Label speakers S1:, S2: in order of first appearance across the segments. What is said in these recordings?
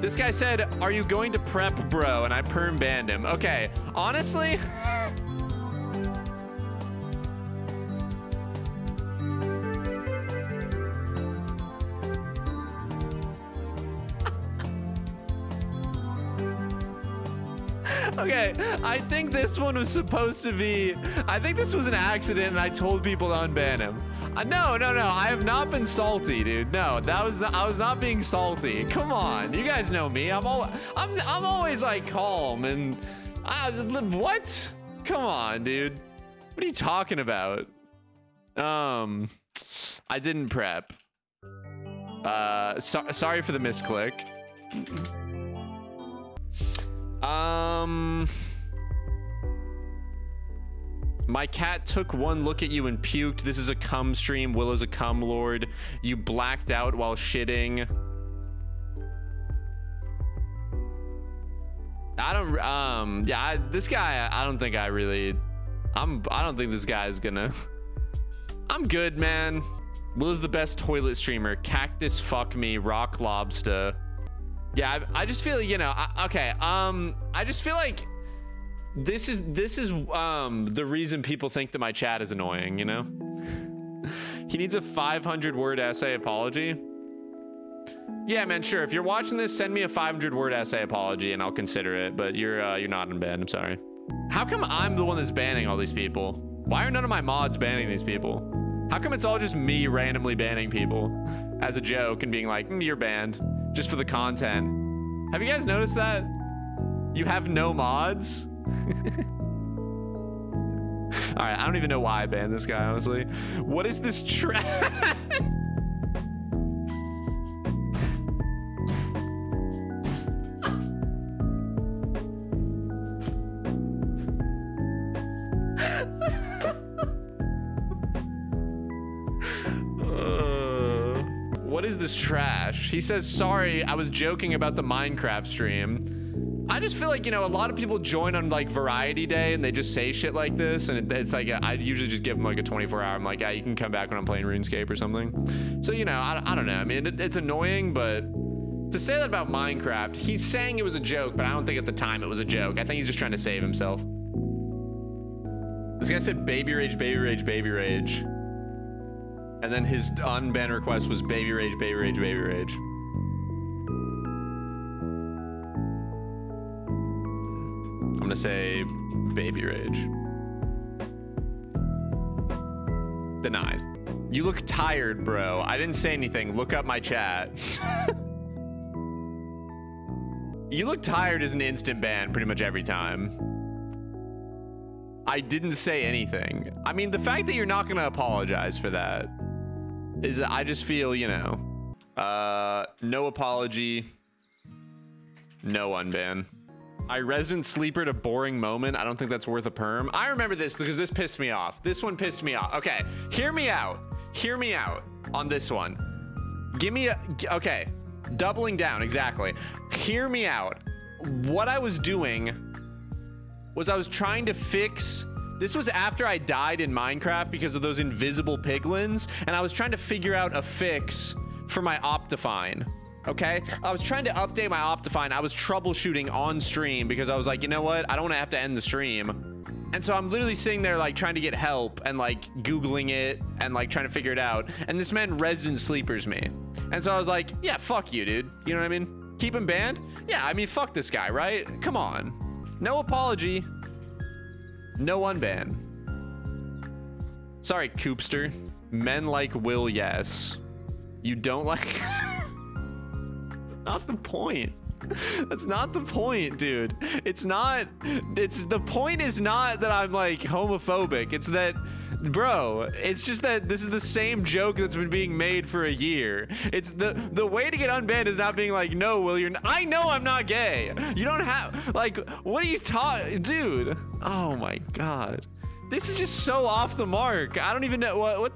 S1: This guy said, "Are you going to prep, bro?" And I perm banned him. Okay, honestly. okay, I think this one was supposed to be. I think this was an accident, and I told people to unban him. Uh, no, no, no. I have not been salty, dude. No, that was. I was not being salty. Come on, you guys know me. I'm all. I'm. I'm always like calm and. Uh, what? Come on, dude. What are you talking about? Um, I didn't prep. Uh, so, sorry for the misclick. Um. My cat took one look at you and puked. This is a cum stream. Will is a cum lord. You blacked out while shitting. I don't, um, yeah, I, this guy, I don't think I really, I'm, I don't think this guy is gonna, I'm good, man. Will is the best toilet streamer. Cactus fuck me, rock lobster. Yeah, I, I just feel, you know, I, okay, um, I just feel like this is this is um the reason people think that my chat is annoying, you know? he needs a 500 word essay apology. Yeah, man, sure. If you're watching this, send me a 500 word essay apology and I'll consider it, but you're uh, you're not in ban. I'm sorry. How come I'm the one that's banning all these people? Why are none of my mods banning these people? How come it's all just me randomly banning people as a joke and being like, mm, you're banned just for the content? Have you guys noticed that? You have no mods? All right, I don't even know why I banned this guy, honestly. What is this trash? Uh, what is this trash? He says, sorry, I was joking about the Minecraft stream. I just feel like, you know, a lot of people join on like variety day and they just say shit like this. And it, it's like, I usually just give them like a 24 hour. I'm like, yeah, you can come back when I'm playing RuneScape or something. So, you know, I, I don't know. I mean, it, it's annoying, but to say that about Minecraft, he's saying it was a joke, but I don't think at the time it was a joke. I think he's just trying to save himself. This guy said baby rage, baby rage, baby rage. And then his unban request was baby rage, baby rage, baby rage. I'm gonna say baby rage. Denied. You look tired, bro. I didn't say anything. Look up my chat. you look tired is an instant ban pretty much every time. I didn't say anything. I mean, the fact that you're not gonna apologize for that is I just feel, you know, uh, no apology, no unban. I resin sleeper a boring moment. I don't think that's worth a perm. I remember this because this pissed me off. This one pissed me off. Okay, hear me out. Hear me out on this one. Give me a, okay, doubling down, exactly. Hear me out. What I was doing was I was trying to fix this was after I died in Minecraft because of those invisible piglins, and I was trying to figure out a fix for my Optifine. Okay, I was trying to update my Optifine. I was troubleshooting on stream because I was like, you know what? I don't want to have to end the stream. And so I'm literally sitting there like trying to get help and like Googling it and like trying to figure it out. And this man resident sleepers me. And so I was like, yeah, fuck you, dude. You know what I mean? Keep him banned? Yeah, I mean, fuck this guy, right? Come on. No apology. No unban. Sorry, Coopster. Men like Will, yes. You don't like... not the point. That's not the point, dude. It's not... It's... The point is not that I'm, like, homophobic. It's that... Bro, it's just that this is the same joke that's been being made for a year. It's the the way to get unbanned is not being like, no, Will, you're. I know I'm not gay. You don't have like, what are you talking, dude? Oh my god, this is just so off the mark. I don't even know what what.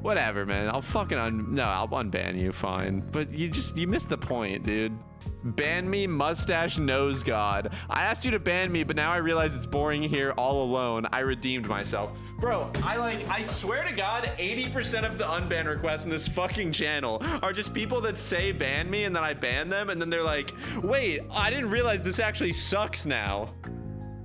S1: Whatever, man. I'll fucking un no, I'll unban you, fine. But you just you missed the point, dude. Ban me, mustache nose god. I asked you to ban me, but now I realize it's boring here all alone. I redeemed myself. Bro, I like, I swear to God, 80% of the unban requests in this fucking channel are just people that say ban me and then I ban them and then they're like, wait, I didn't realize this actually sucks now.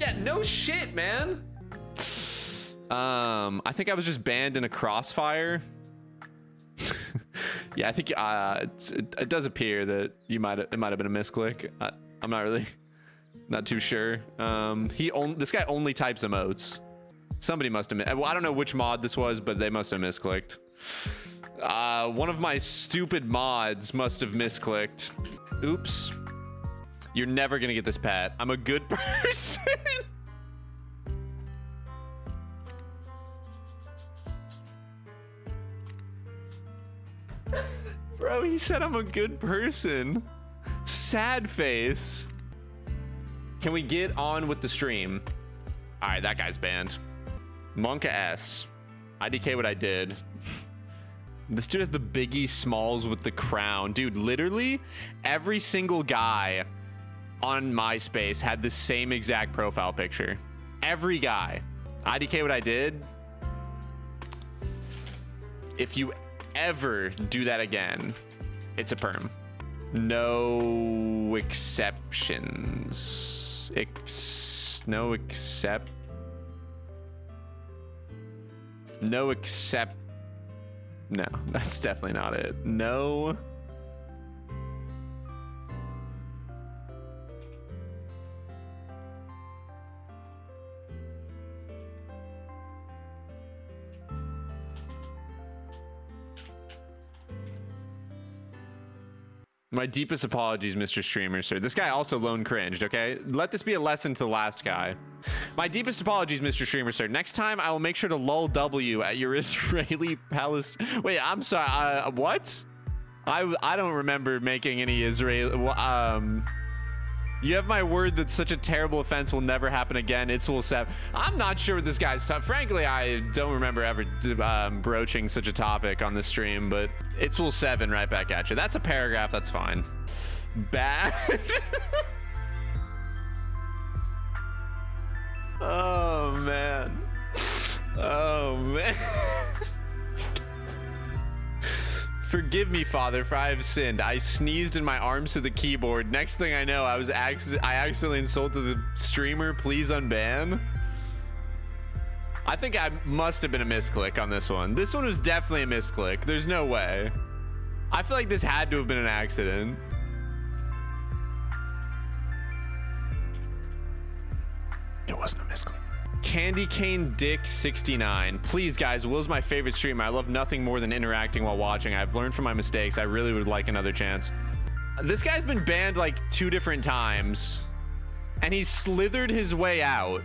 S1: Yeah, no shit, man. Um, I think I was just banned in a crossfire. yeah, I think uh, it, it, does appear that you might it might have been a misclick. I, I'm not really not too sure. Um, he this guy only types emotes. Somebody must have. Well, I don't know which mod this was, but they must have misclicked. Uh, one of my stupid mods must have misclicked. Oops. You're never gonna get this Pat. I'm a good person. Bro, he said I'm a good person. Sad face. Can we get on with the stream? All right, that guy's banned. monkaS. IDK what I did. This dude has the Biggie Smalls with the crown. Dude, literally every single guy on MySpace had the same exact profile picture. Every guy. IDK what I did. If you ever do that again, it's a perm. No exceptions. Ex no except. No except. No, that's definitely not it. No. My deepest apologies, Mr. Streamer, sir. This guy also lone cringed, okay? Let this be a lesson to the last guy. My deepest apologies, Mr. Streamer, sir. Next time, I will make sure to LULW at your Israeli palace. Wait, I'm sorry. Uh, what? I, I don't remember making any Israeli... Um... You have my word that such a terrible offense will never happen again. It's will set. I'm not sure what this guy's. Frankly, I don't remember ever um, broaching such a topic on the stream, but it's will seven right back at you. That's a paragraph. That's fine. Bad. oh man. Oh man. Forgive me, Father, for I have sinned. I sneezed in my arms to the keyboard. Next thing I know, I was acc I accidentally insulted the streamer. Please unban. I think I must have been a misclick on this one. This one was definitely a misclick. There's no way. I feel like this had to have been an accident. It wasn't a misclick. Candy Cane Dick 69. Please, guys, Will's my favorite streamer. I love nothing more than interacting while watching. I've learned from my mistakes. I really would like another chance. This guy's been banned like two different times, and he's slithered his way out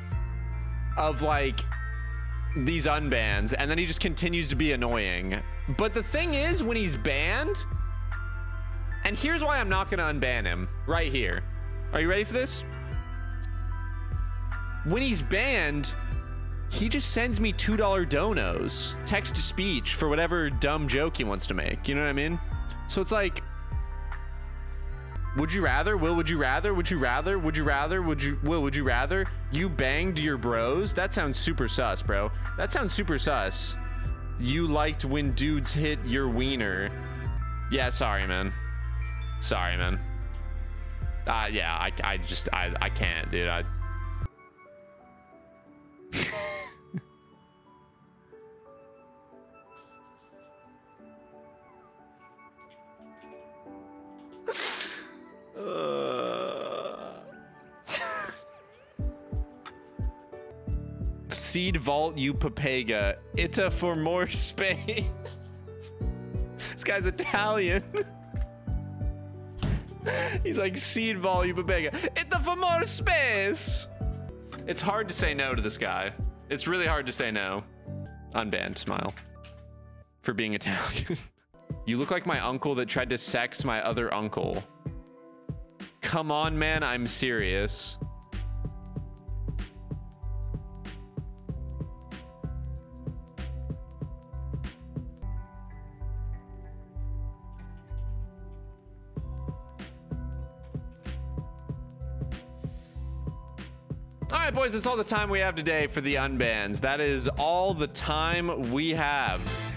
S1: of like these unbans, and then he just continues to be annoying. But the thing is, when he's banned, and here's why I'm not going to unban him right here. Are you ready for this? When he's banned, he just sends me $2 donos, text to speech for whatever dumb joke he wants to make. You know what I mean? So it's like, would you rather? Will, would you rather? Would you rather? Would you rather? Would you, Will, would you rather? You banged your bros? That sounds super sus, bro. That sounds super sus. You liked when dudes hit your wiener. Yeah, sorry, man. Sorry, man. Uh, yeah, I, I just, I, I can't, dude. I, Seed Vault you Papega. Ita for more space. this guy's Italian. He's like Seed Vault you Papega. Ita for more space. It's hard to say no to this guy. It's really hard to say no. Unbanned, smile. For being Italian. you look like my uncle that tried to sex my other uncle. Come on, man, I'm serious. Boys, that's all the time we have today for the unbans. That is all the time we have.